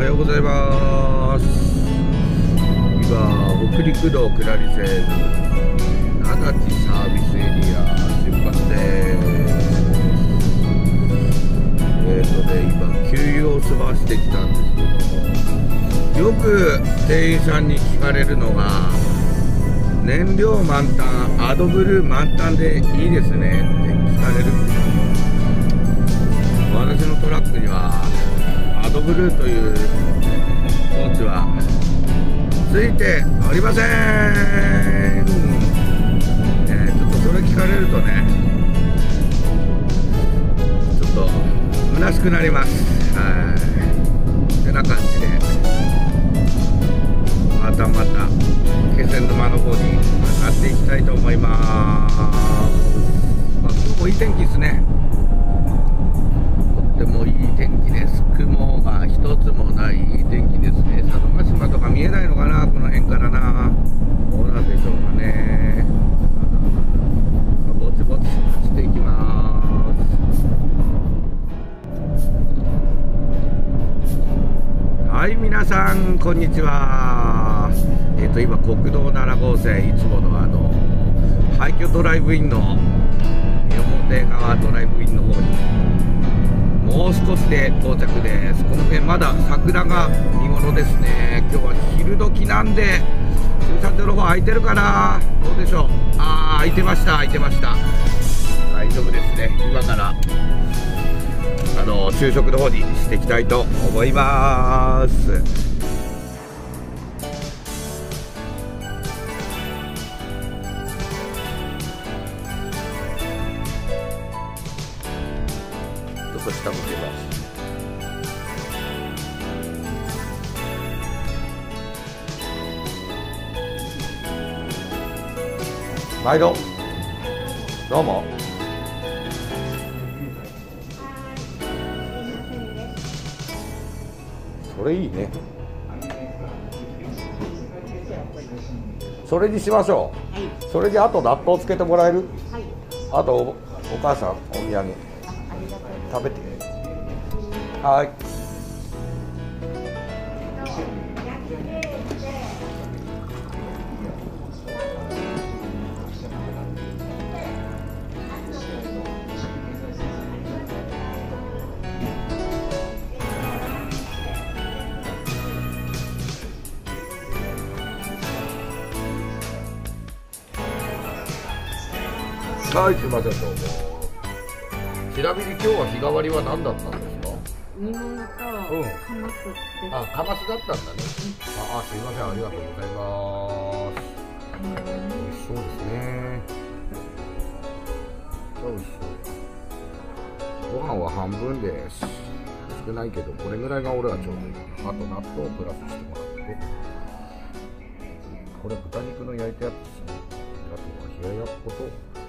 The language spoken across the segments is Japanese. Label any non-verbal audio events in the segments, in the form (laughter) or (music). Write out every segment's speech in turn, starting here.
はようございます。今北陸道下り線七地サービスエリア出発ですえっ、ー、とね今給油を済ましてきたんですけどよく店員さんに聞かれるのが燃料満タンアドブル満タンでいいですねって聞かれる。んです私のトラックにはドブルーという装置はついておりません、えー、ちょっとそれ聞かれるとねちょっと虚しくなりますはいてな感じでまたまた気仙沼の方に向かっていきたいと思います、まあ、今日もいい天気ですねこんにちは。えっ、ー、と今国道7号線いつものあの廃墟ドライブインの表側ドライブインの方にもう少しで到着です。この辺まだ桜が見頃ですね。今日は昼時なんで駐車場の方空いてるかな？どうでしょう？ああ空いてました空いてました。大丈夫ですね。今からあの昼食の方にしていきたいと思います。ょっと下向けます毎度。どうも。それいいね。それにしましょう、はい、それであと納豆つけてもらえる、はい、あとお母さんお土産。食べてはいはい、すみません、どうも。ちなみに今日は日替わりは何だったんですか煮物とカマスうん、あ、カマスだったんだね、うん、あ、すいません。ありがとうございます、うん、美味しそうですね。美味しそう。ご飯は半分です。少ないけどこれぐらいが俺はちょうどいいあと納豆をプラスしてもらって。これ豚肉の焼いたやつですねあとは冷ややっこと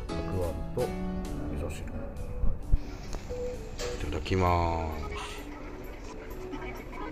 たくあんと味噌汁。いただきます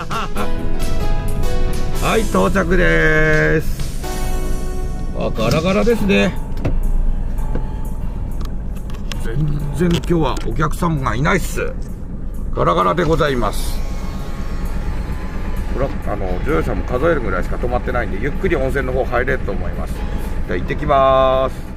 (laughs) はい到着です。あガラガラですね。全然今日はお客さんがいないっす。ガラガラでございます。これはあの乗用車も数えるぐらいしか止まってないんでゆっくり温泉の方入れると思います。じゃあ行ってきます。